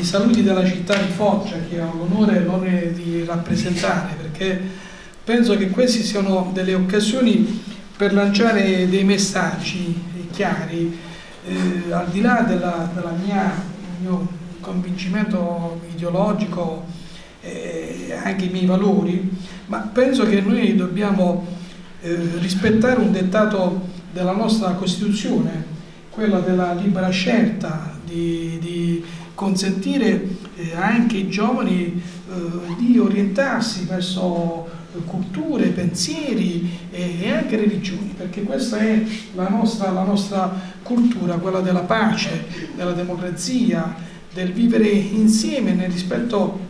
i saluti della città di Foggia che ho l'onore e l'onore di rappresentare perché penso che queste siano delle occasioni per lanciare dei messaggi chiari. Eh, al di là mia, mio convincimento ideologico e anche i miei valori ma penso che noi dobbiamo eh, rispettare un dettato della nostra Costituzione quella della libera scelta di, di consentire eh, anche ai giovani eh, di orientarsi verso culture, pensieri e, e, anche religioni, perché questa è la nostra, la nostra cultura, quella della pace, della democrazia, del vivere insieme nel rispetto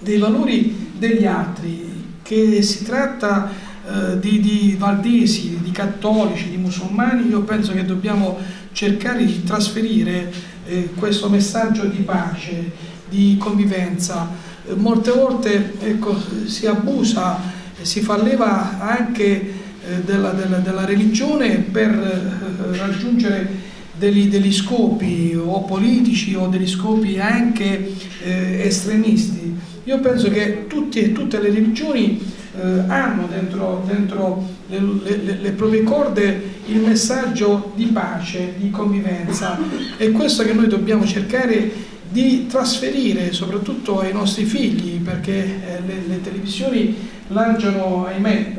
dei valori degli altri, che si tratta eh, di, di valdesi, di cattolici, di musulmani, io penso che dobbiamo cercare di trasferire eh, questo messaggio di pace, di convivenza. Eh, molte volte ecco, si abusa, si fa leva anche eh, della, della, della, religione per eh, raggiungere degli, degli, scopi o politici o degli scopi anche eh, estremisti. Io penso che tutti, tutte le religioni eh, hanno dentro, dentro le, le, le, proprie corde il messaggio di pace, di convivenza. E questo che noi dobbiamo cercare di trasferire soprattutto ai nostri figli perché eh, le, le, televisioni lanciano, ahimè, eh,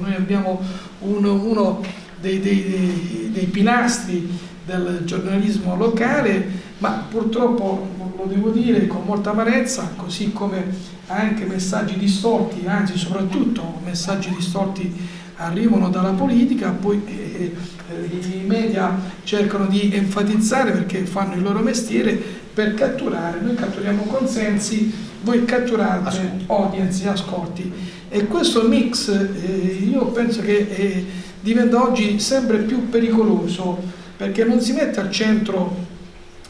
noi abbiamo un, uno dei, dei, dei pilastri del giornalismo locale ma purtroppo lo devo dire con molta amarezza, così come anche messaggi distorti, anzi soprattutto messaggi distorti arrivano dalla politica, poi eh, eh, i media cercano di enfatizzare perché fanno il loro mestiere per catturare, noi catturiamo consensi, voi catturate audience e ascolti. E questo mix eh, io penso che eh, diventa oggi sempre più pericoloso perché non si mette al centro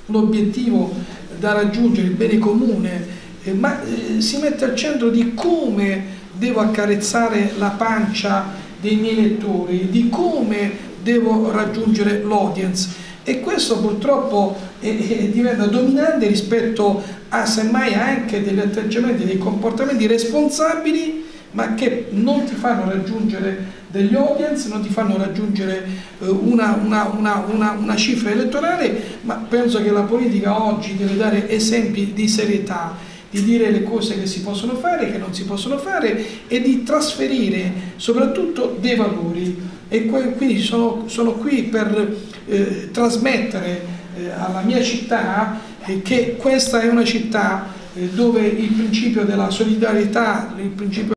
l'obiettivo da raggiungere, il bene comune, eh, ma eh, si mette al centro di come devo accarezzare la pancia dei miei lettori, di come devo raggiungere l'audience. E questo purtroppo eh, diventa dominante rispetto a semmai anche degli atteggiamenti, dei comportamenti responsabili ma che non ti fanno raggiungere degli audience, non ti fanno raggiungere eh, una, una, una, una, cifra elettorale, ma penso che la politica oggi deve dare esempi di serietà, di dire le cose che si possono fare, che non si possono fare e di trasferire soprattutto dei valori. E quindi sono, sono qui per eh, trasmettere eh, alla mia città eh, che questa è una città eh, dove il principio della solidarietà, il principio